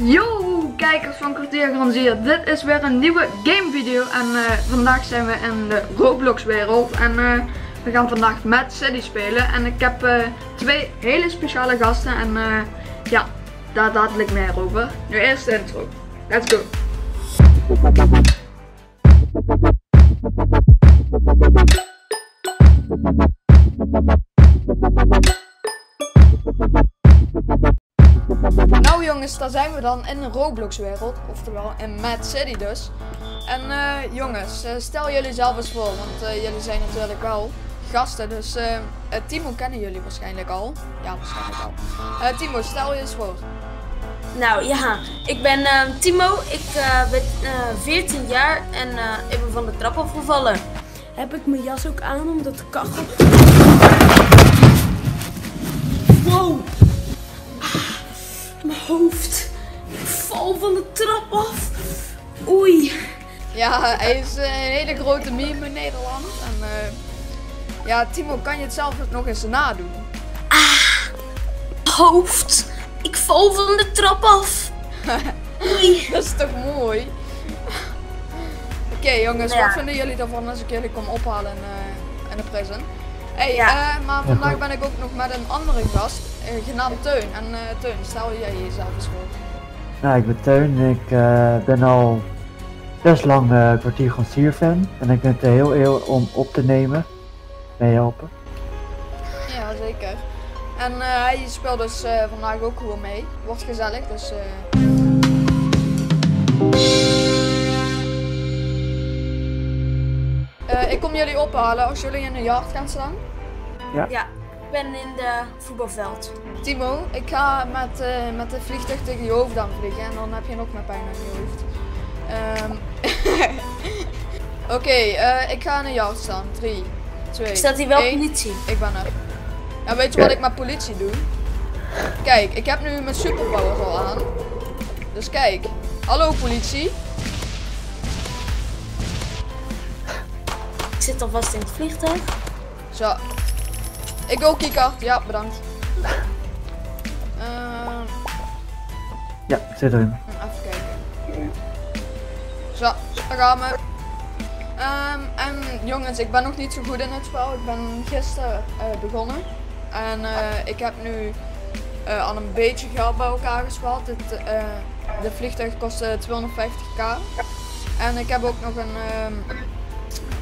Yo, kijkers van Kwartier Granzier. Dit is weer een nieuwe gamevideo. En eh, vandaag zijn we in de Roblox wereld. En eh, we gaan vandaag met City spelen. En ik heb eh, twee hele speciale gasten. En ja, daar dadelijk meer over. Nu eerst de intro. Let's go. Nou jongens, daar zijn we dan in de Roblox wereld. Oftewel in Mad City dus. En eh, jongens, eh, stel jullie zelf eens voor. Want eh, jullie zijn natuurlijk wel gasten. Dus Timo kennen jullie waarschijnlijk al. Ja, waarschijnlijk al. Eh, Timo, stel je eens voor. Nou ja, ik ben eh, Timo, ik eh, ben eh, 14 jaar en eh, ik ben van de trap afgevallen. Heb ik mijn jas ook aan omdat de kachel... hoofd. Ik val van de trap af. Oei. Ja, hij is eh, een hele grote meme in Nederland. En eh, ja, Timo, kan je het zelf nog eens nadoen? Hoofd. Ik val van de trap af. Oei. Dat is toch mooi? Oké jongens, Ja. wat vinden jullie ervan als ik jullie kom ophalen in, eh, in de prison? Hey, Ja. eh, maar vandaag ben ik ook nog met een andere gast, eh, genaamd Teun. En eh, Teun, stel jij jezelf eens voor. Nou, ik ben Teun. Ik eh, ben al best lang kwartier Gonsier fan. En ik vind het heel eeuw om op te nemen. Meehelpen. Ja, zeker. En eh, hij speelt dus eh, vandaag ook gewoon mee. Wordt gezellig, dus... eh. Eh, ik kom jullie ophalen als jullie in de yard gaan staan. Ja, ik ben in de voetbalveld. Timo, ik ga met, eh, met het vliegtuig tegen je hoofd aan vliegen en dan heb je nog meer pijn aan je hoofd. Ehm, Oké, eh, ik ga de yard staan. 3, 2, Staat hier wel 1. politie? Ik ben er. En weet je wat ik met politie doe? Kijk, ik heb nu mijn superpowers al aan. Dus kijk. Hallo politie. Ik zit alvast in het vliegtuig. Zo. Ik wil keycard. Ja, bedankt. Ehm, Ja, ik zit erin. even kijken. Zo, daar gaan we. Ehm, en jongens, ik ben nog niet zo goed in het spel. Ik ben gisteren eh, begonnen. En eh, ik heb nu eh, al een beetje geld bij elkaar gespaard. Het, de vliegtuig kostte 250k. En ik heb ook nog een, ehm,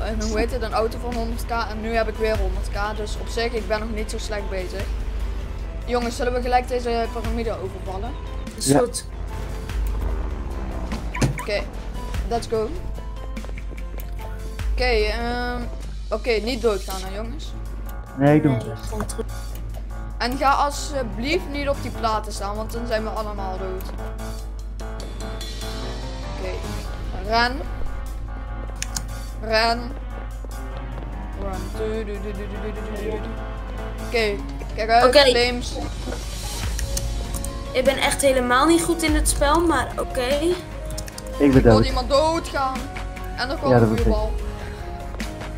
een, hoe heet het, een auto van 100k. En nu heb ik weer 100k. Dus op zich, ik ben nog niet zo slecht bezig. Jongens, zullen we gelijk deze piramide overvallen? Is Ja. goed. Oké, let's go. Oké, ehm, oké, niet doodgaan hè jongens. Nee, ik doe het. En ga alsjeblieft niet op die platen staan, want dan zijn we allemaal dood. Oké, ren. Run. Run. Oké, kijk uit, okay. Flames. Ik ben echt helemaal niet goed in het spel, maar oké. Ik wil iemand doodgaan. En dan komt een vuurbal.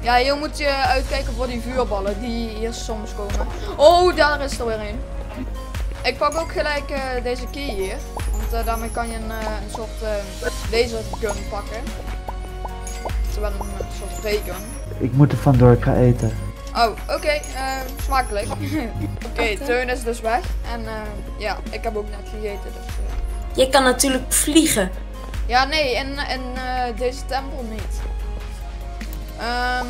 Ja, je moet je uitkijken voor die vuurballen die hier soms komen. Oh, daar is er weer een. Ik pak ook gelijk eh, deze key hier. Want eh, daarmee kan je een, eh, een soort laser gun pakken. Terwijl een, een soort. Ik moet er vandoor, ik ga eten. Oh, oké. eh, smakelijk. oké, Teun is dus weg. En eh, ja, ik heb ook net gegeten. Dus, eh. Je kan natuurlijk vliegen. Ja, nee, in, in eh, deze tempel niet. Ehm,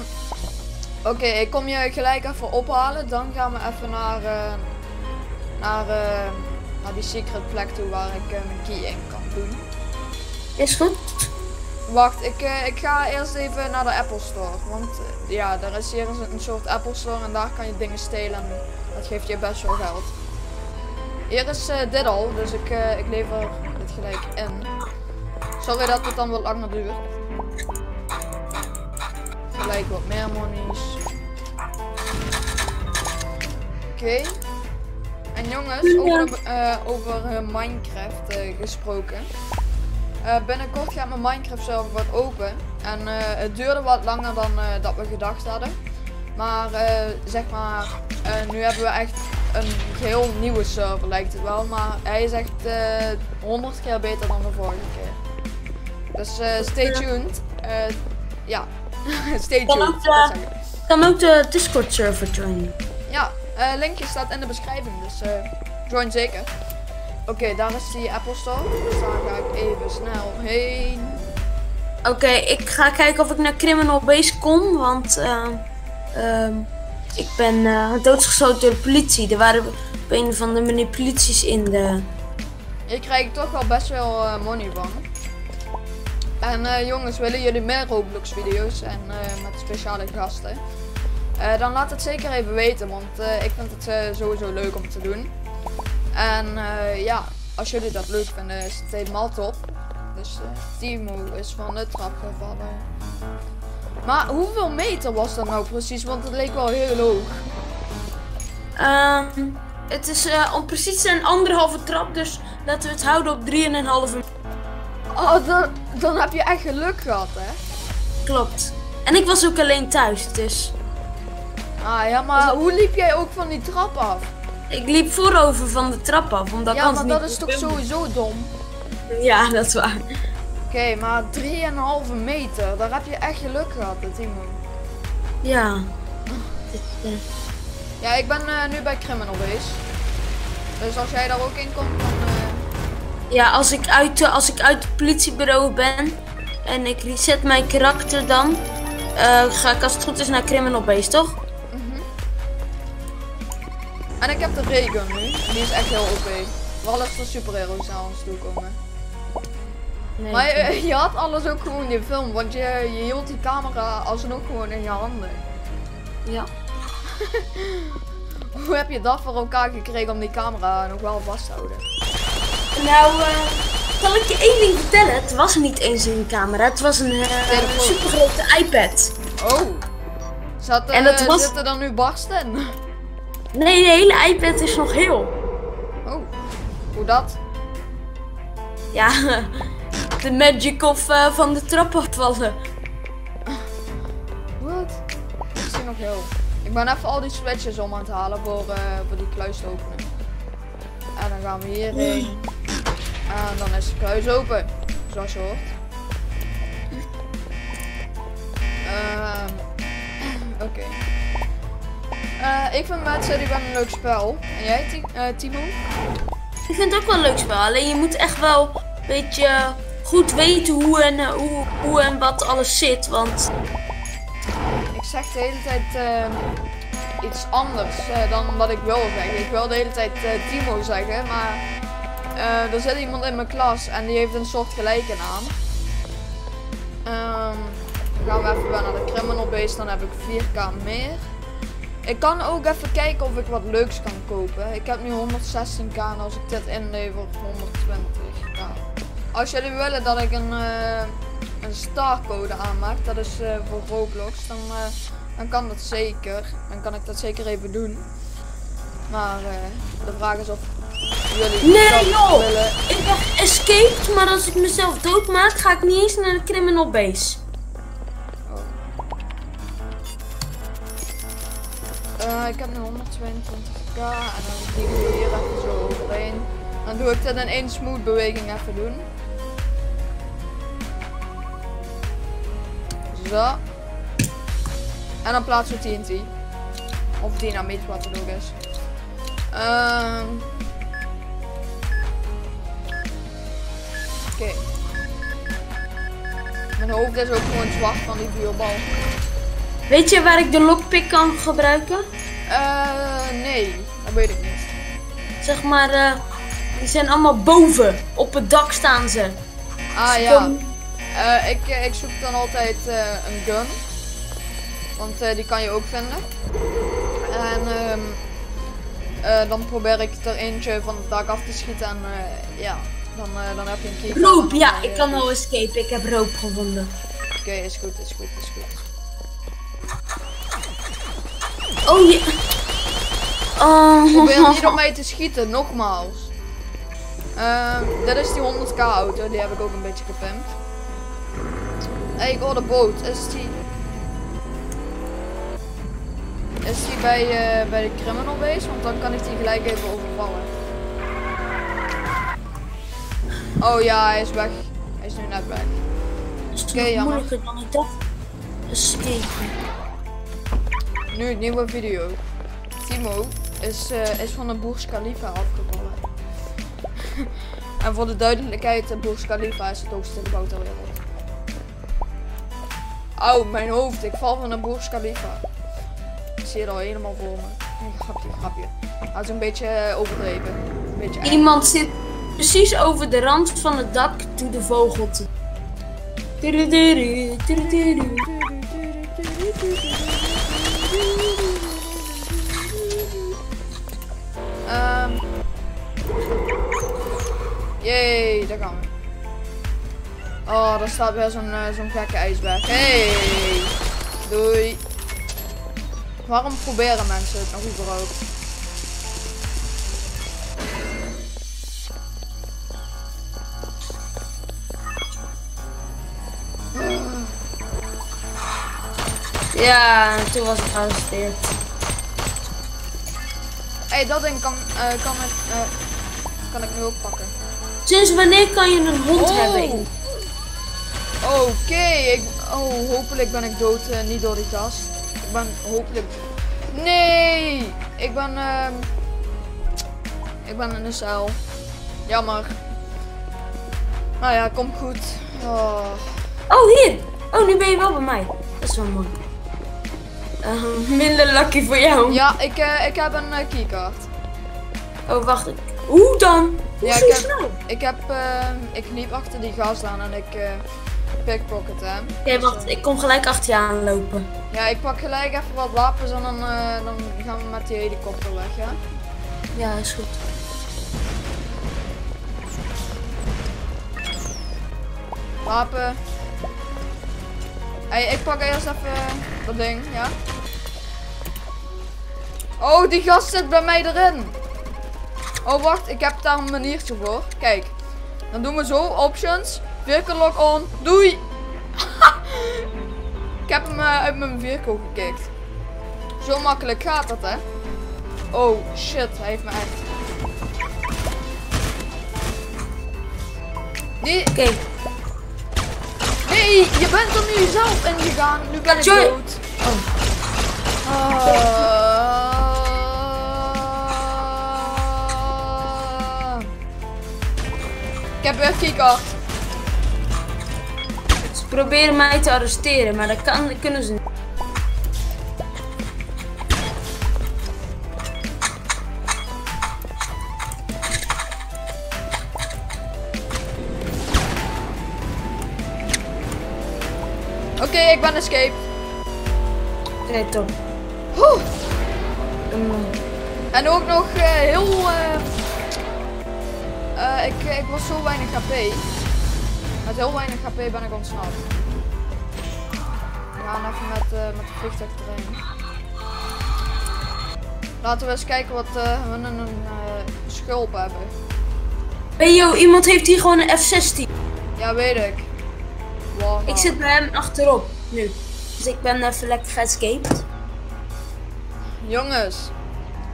Oké, ik kom je gelijk even ophalen. Dan gaan we even naar, eh, naar, eh, naar die secret plek toe waar ik eh, mijn key in kan doen. Is goed? Wacht, ik, eh, ik ga eerst even naar de Apple Store. Want eh, ja, er is hier een, een soort Apple Store en daar kan je dingen stelen en dat geeft je best wel geld. Hier is eh, dit al, dus ik, eh, ik lever dit gelijk in. Sorry dat het dan wat langer duurt. Gelijk wat meer monies. Oké. En jongens, over, over Minecraft gesproken. Eh, binnenkort gaat mijn Minecraft server wat open. En eh, het duurde wat langer dan eh, dat we gedacht hadden. Maar zeg maar, nu hebben we echt een geheel nieuwe server lijkt het wel, maar hij is echt eh 100 keer beter dan de vorige keer. Dus stay tuned. Ja, stay Kan tuned. ook, zeg ik. Kan ook de Discord server joinen. Ja, linkje staat in de beschrijving, dus join zeker. Oké, daar is die Apple Store. Dus daar ga ik even snel heen. Oké, ik ga kijken of ik naar Criminal Base kom, want ehm, ehm, ik ben eh, doodgeschoten door de politie. Er waren op een van de manipulaties in de... Hier krijg ik toch wel best wel eh, money van. En eh, jongens, willen jullie meer Roblox video's en eh, met speciale gasten? Eh, dan laat het zeker even weten, want eh, ik vind het eh, sowieso leuk om te doen. En eh, ja, als jullie dat leuk vinden, is het helemaal top. Dus eh, Timo is van de trap gevallen. Maar hoeveel meter was dat nou precies? Want het leek wel heel hoog. Ehm, het is eh, om precies zijn anderhalve trap, dus laten we het houden op 3,5 Oh, dan, dan heb je echt geluk gehad, hè? Klopt. En ik was ook alleen thuis, dus Ah ja, maar hoe liep jij ook van die trap af? Ik liep voorover van de trap af, omdat ja, anders maar niet dat is toch sowieso dom? Ja, dat is waar. Oké, maar 3,5 meter, daar heb je echt geluk gehad, Timo. Ja. Ja, ik ben eh, nu bij Criminal Base. Dus als jij daar ook in komt, dan... eh, Ja, als ik, uit, als ik uit het politiebureau ben en ik reset mijn karakter dan, eh, ga ik als het goed is naar Criminal Base, toch? En ik heb de regen nu. Die is echt heel OP. Vooral als er superheroes naar ons toe komen. Nee. Maar je, je had alles ook gewoon in film, want je, je hield die camera alsnog gewoon in je handen. Ja. Hoe heb je dat voor elkaar gekregen om die camera nog wel vast te houden? Nou, eh, zal ik je één ding vertellen? Het was niet eens een camera, het was een eh, Telefoon. supergrote iPad. Oh! Zat, En dat eh, was- Zit er dan nu barsten? Nee, de hele iPad is nog heel. Oh, hoe dat? Ja, de magic of eh, van de trap afvallen. Wat? Zie nog heel. Ik ben even al die switches om aan het halen voor, eh, voor die kluis te openen. En dan gaan we hierheen. En dan is de kluis open. Zoals je hoort. Ehm, Oké. Eh, ik vind City wel een leuk spel. En jij, eh, Timo? Ik vind het ook wel een leuk spel, alleen je moet echt wel een beetje goed weten hoe en, eh, hoe, hoe en wat alles zit. Want Ik zeg de hele tijd iets anders dan wat ik wil zeggen. Ik wil de hele tijd Timo zeggen, maar er zit iemand in mijn klas en die heeft een soort gelijke naam. Ehm, dan gaan we even naar de criminal base, dan heb ik 4k meer. Ik kan ook even kijken of ik wat leuks kan kopen. Ik heb nu 116k en als ik dit inlever 120k. Als jullie willen dat ik een, eh, een starcode aanmaak, dat is eh, voor Roblox, dan, eh, dan kan dat zeker. Dan kan ik dat zeker even doen. Maar eh, de vraag is of jullie Nee, dat joh! willen. ik heb escaped, maar als ik mezelf doodmaak, ga ik niet eens naar de criminal base. Eh, ik heb nu 122k en dan die we hier even zo overheen. Dan doe ik dit in één smooth beweging even doen. Zo. En dan plaatsen we TNT. Of dynamiet, wat het ook is. Ehm. Oké. Mijn hoofd is ook gewoon zwart van die vuurbal. Weet je waar ik de lockpick kan gebruiken? Eh, nee, dat weet ik niet. Zeg maar, eh, die zijn allemaal boven. Op het dak staan ze. Ah Ze ja, komen- Eh, ik, ik zoek dan altijd een gun. Want die kan je ook vinden. En eh, dan probeer ik er eentje van het dak af te schieten. En eh, ja, dan, dan heb je een keycard. Roop, ja, ik kan al escape. Ik heb roop gevonden. Oké, is goed, is goed, is goed. Oh, je... Oh. Probeer niet op mij te schieten, nogmaals. Ehm, dit is die 100k auto, die heb ik ook een beetje gepimpt. Hé, hey, ik hoor de boot. Is die... is hij bij, eh, bij de criminal base? Want dan kan ik die gelijk even overvallen. Oh ja, hij is weg. Hij is nu net weg. Dat Oké, jammer. moeilijker dan ik dacht. Escape. Nu, nieuwe video. Timo is, eh, is van de Burj Khalifa afgevallen. en voor de duidelijkheid, de Burj Khalifa is het hoogste gebouw ter wereld. Auw, mijn hoofd. Ik val van de Burj Khalifa. Ik zie het al helemaal voor me. Nee, grapje, grapje. Dat is een beetje eh, overdreven. Een beetje. Iemand zit precies over de rand van het dak toe de vogel te. Daar gaan we. Oh, daar staat weer zo'n eh, zo'n gekke ijsberg. Hey, doei. Waarom proberen mensen het nog überhaupt? Ja, en toen was ik gearresteerd. hey, dat ding kan, eh, kan, ik, eh, kan ik nu ook pakken. Sinds wanneer kan je een hond Oh. hebben? Oké, ik. Oh, hopelijk ben ik dood, eh, niet door die gast. Ik ben hopelijk. Nee! Ik ben. ehm ik ben in de cel. Jammer. Nou ja, komt goed. Oh. Oh, hier! Oh, nu ben je wel bij mij. Dat is wel mooi. Eh, minder lucky voor jou. Ja, ik, eh, ik heb een eh, keycard. Oh, wacht. ik- Hoe dan? Hoe Ja, zo ik heb-? Ik heb. ehm, ik liep achter die gast aan en ik. eh pickpocket hem. Oké, wacht. Ik kom gelijk achter je aanlopen. Ja, ik pak gelijk even wat wapens en dan, eh, dan gaan we met die helikopter weg, ja? Ja, is goed. Wapen. Hey, ik pak eerst even dat ding, ja? Oh, die gast zit bij mij erin. Oh, wacht, ik heb daar een maniertje voor. Kijk, dan doen we zo, options, vehicle lock on, doei. ik heb hem eh, uit mijn vehicle gekikt. Zo makkelijk gaat dat, hè? Oh, shit, hij heeft me echt. Die, Oké. Nee, je bent er nu zelf in gegaan. Nu ben ik dood. Ah. Heb weer keycard. Ze proberen mij te arresteren, maar dat kan, kunnen ze niet. Oké, ik ben escape. Oké, top. Oeh. En ook nog eh, heel. eh, eh, ik, ik was zo weinig HP. Met heel weinig HP ben ik ontsnapt. We gaan even met, eh, met de vliegtuig erin. Laten we eens kijken wat eh, we in een eh, schulp hebben. Hey yo, iemand heeft hier gewoon een F-16. Ja, weet ik. Wow, Ik zit bij hem achterop, nu. Dus ik ben even lekker geescaped. Jongens,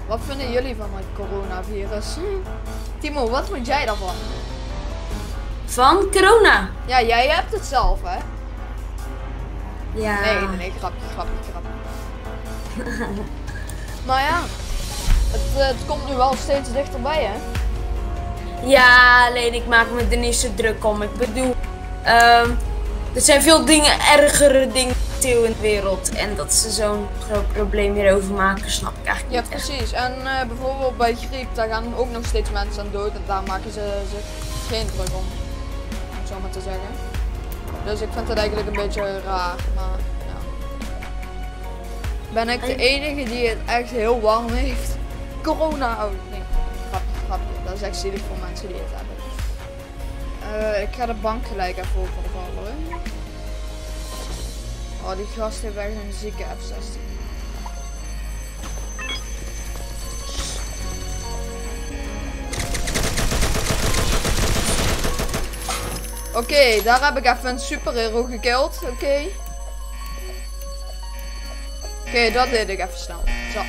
wat vinden jullie van het coronavirus? Timo, wat vind jij daarvan? Van corona. Ja, jij hebt het zelf, hè? Ja. Nee, nee, nee, grapje, grapje, grapje. maar ja, het, eh, het komt nu wel steeds dichterbij, hè? Ja, alleen ik maak me er niet zo druk om. Ik bedoel, ehm, er zijn veel dingen, ergere dingen in de wereld. En dat ze zo'n groot probleem hierover maken, snap ik Ja, eigenlijk niet echt. precies. En eh, bijvoorbeeld bij griep, daar gaan ook nog steeds mensen aan dood. En daar maken ze zich geen druk om. Om het zo maar te zeggen. Dus ik vind het eigenlijk een beetje raar. Maar ja. Ben ik de enige die het echt heel warm heeft? Corona. Oh, nee. Grapje, grapje. Dat is echt zielig voor mensen die het hebben. Eh, ik ga de bank gelijk even overvallen. Oh, die gast heeft echt een zieke F-16. Oké, daar heb ik even een superhero gekild. Oké. Oké, dat deed ik even snel. Zo.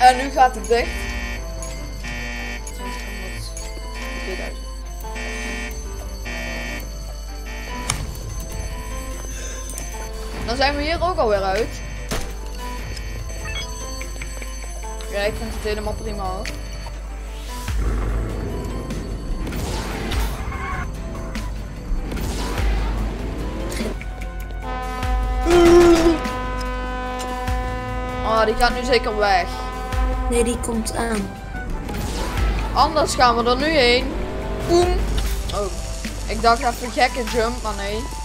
En nu gaat het dicht. 2000. Dan zijn we hier ook alweer uit. Ja, ik vind het helemaal prima hoor. Oh, die gaat nu zeker weg. Nee, die komt aan. Anders gaan we er nu heen. Boem. Oh. Ik dacht even gekke jump, maar nee.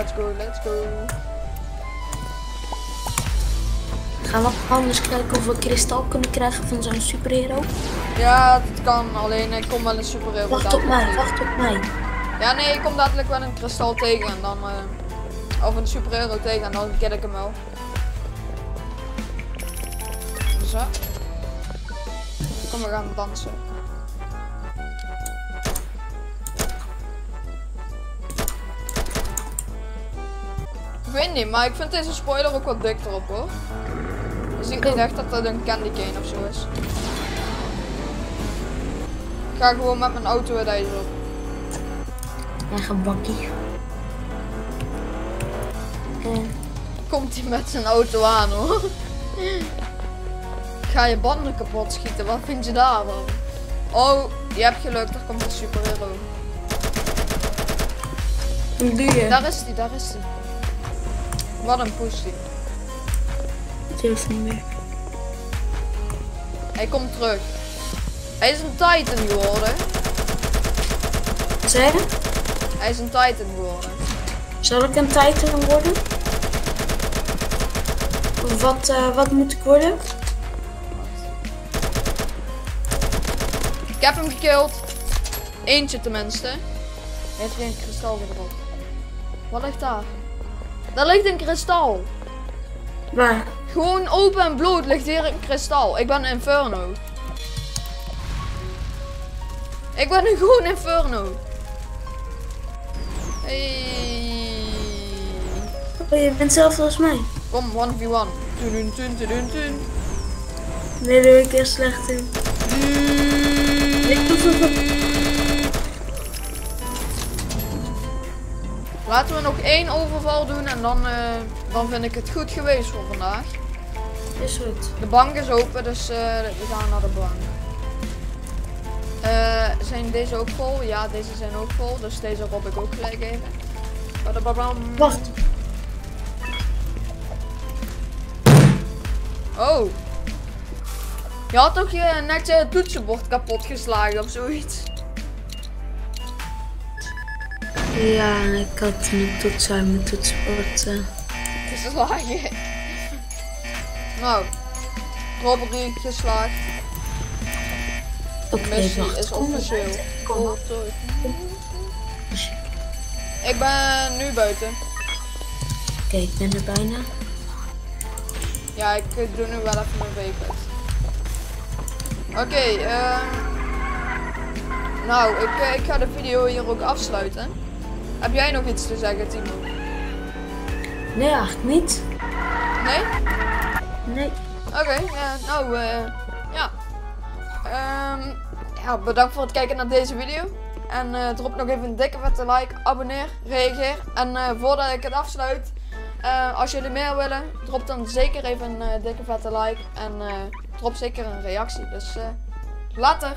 Let's go, let's go. Gaan we anders kijken of we kristal kunnen krijgen van zo'n superhero? Ja, dat kan, alleen ik kom wel een superhero Wacht op mij, wacht op mij. Ja, nee, ik kom dadelijk wel een kristal tegen en dan... eh, of een superhero tegen en dan ken ik hem wel. Zo. Kom, we gaan dansen. Ik weet niet, maar ik vind deze spoiler ook wat dik erop hoor. Je ziet niet echt dat het een candy cane of zo is. Ik ga gewoon met mijn auto weer deze op. Eigen bakkie. Eh, Komt hij met zijn auto aan hoor. Ga je banden kapot schieten, wat vind je daarvan? Oh, je hebt geluk, er komt een superhero. doe je? Daar is hij, daar is hij. Wat een pussy. Dat hoeft niet meer. Hij komt terug. Hij is een titan geworden. Je? Hij is een titan geworden. Zal ik een titan worden? Wat, eh, wat moet ik worden? Ik heb hem gekild. Eentje tenminste. Hij heeft geen kristal gedropt. Wat ligt daar? Daar ligt een kristal. Waar? Gewoon open en bloot ligt hier een kristal. Ik ben Inferno. Ik ben nu gewoon Inferno. Hey. Oh, je bent zelf als mij. Kom, 1v1. Tudun, tun, tudun, tun. Nee, ben ik heel slecht in. Laten we nog één overval doen en dan, eh, dan vind ik het goed geweest voor vandaag. Is goed. De bank is open, dus eh, we gaan naar de bank. Eh, zijn deze ook vol? Ja, deze zijn ook vol, dus deze rob ik ook gelijk even. Wacht. Oh. Je had toch je, net je toetsenbord kapot geslagen of zoiets? Ja, ik had een toets uit mijn toetsenbord. eh. Geslagen. nou. Robbery geslaagd. De Oké, missie wacht. is officieel. Kom maar. Ik ben nu buiten. Oké, ik ben er bijna. Ja, ik doe nu wel even mijn weekend. Oké, ehm nou, ik, eh, ik ga de video hier ook afsluiten. Heb jij nog iets te zeggen, Timo? Nee, eigenlijk niet. Nee? Nee. Oké, ja, nou, eh ja. Ehm, ja, bedankt voor het kijken naar deze video. En eh, drop nog even een dikke vette like, abonneer, reageer. En eh, voordat ik het afsluit, als jullie meer willen, drop dan zeker even een dikke vette like. En drop zeker een reactie. Dus later!